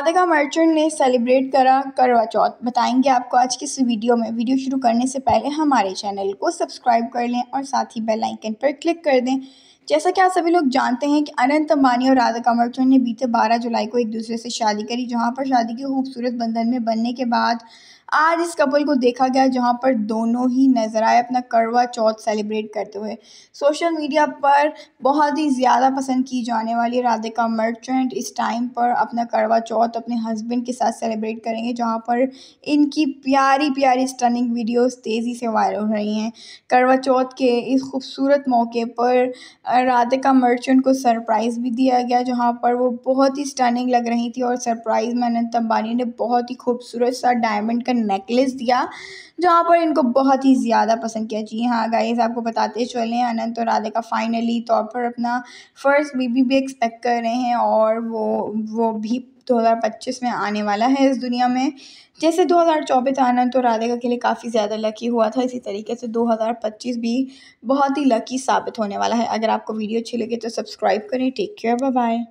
राधिका मर्चेंट ने सेलिब्रेट करा करवा चौथ। बताएँगे आपको आज की इस वीडियो में। वीडियो शुरू करने से पहले हमारे चैनल को सब्सक्राइब कर लें और साथ ही बेल आइकन पर क्लिक कर दें। जैसा कि आप सभी लोग जानते हैं कि अनंत अंबानी और राधिका मर्चेंट ने बीते 12 जुलाई को एक दूसरे से शादी करी, जहाँ पर शादी के खूबसूरत बंधन में बनने के बाद आज इस कपल को देखा गया, जहाँ पर दोनों ही नज़र आए अपना करवा चौथ सेलिब्रेट करते हुए। सोशल मीडिया पर बहुत ही ज़्यादा पसंद की जाने वाली राधिका मर्चेंट इस टाइम पर अपना करवा चौथ अपने हस्बैंड के साथ सेलिब्रेट करेंगे, जहाँ पर इनकी प्यारी प्यारी स्टनिंग वीडियोस तेज़ी से वायरल हो रही हैं। करवा चौथ के इस खूबसूरत मौके पर राधिका मर्चेंट को सरप्राइज़ भी दिया गया, जहाँ पर वो बहुत ही स्टनिंग लग रही थी और सरप्राइज़ में अनंत अंबानी ने बहुत ही खूबसूरत सा डायमंड का नेकलेस दिया, जहाँ पर इनको बहुत ही ज़्यादा पसंद किया। जी हाँ गाइज़ आपको बताते चले अनंत और राधिका फाइनली तौर पर अपना फ़र्स्ट बेबी भी एक्सपेक्ट कर रहे हैं और वो वो भी 2025 में आने वाला है इस दुनिया में। जैसे 2024 आनंद तो राधिका के लिए काफ़ी ज़्यादा लकी हुआ था, इसी तरीके से 2025 भी बहुत ही लकी साबित होने वाला है। अगर आपको वीडियो अच्छी लगे तो सब्सक्राइब करें टेक केयर बाय बाय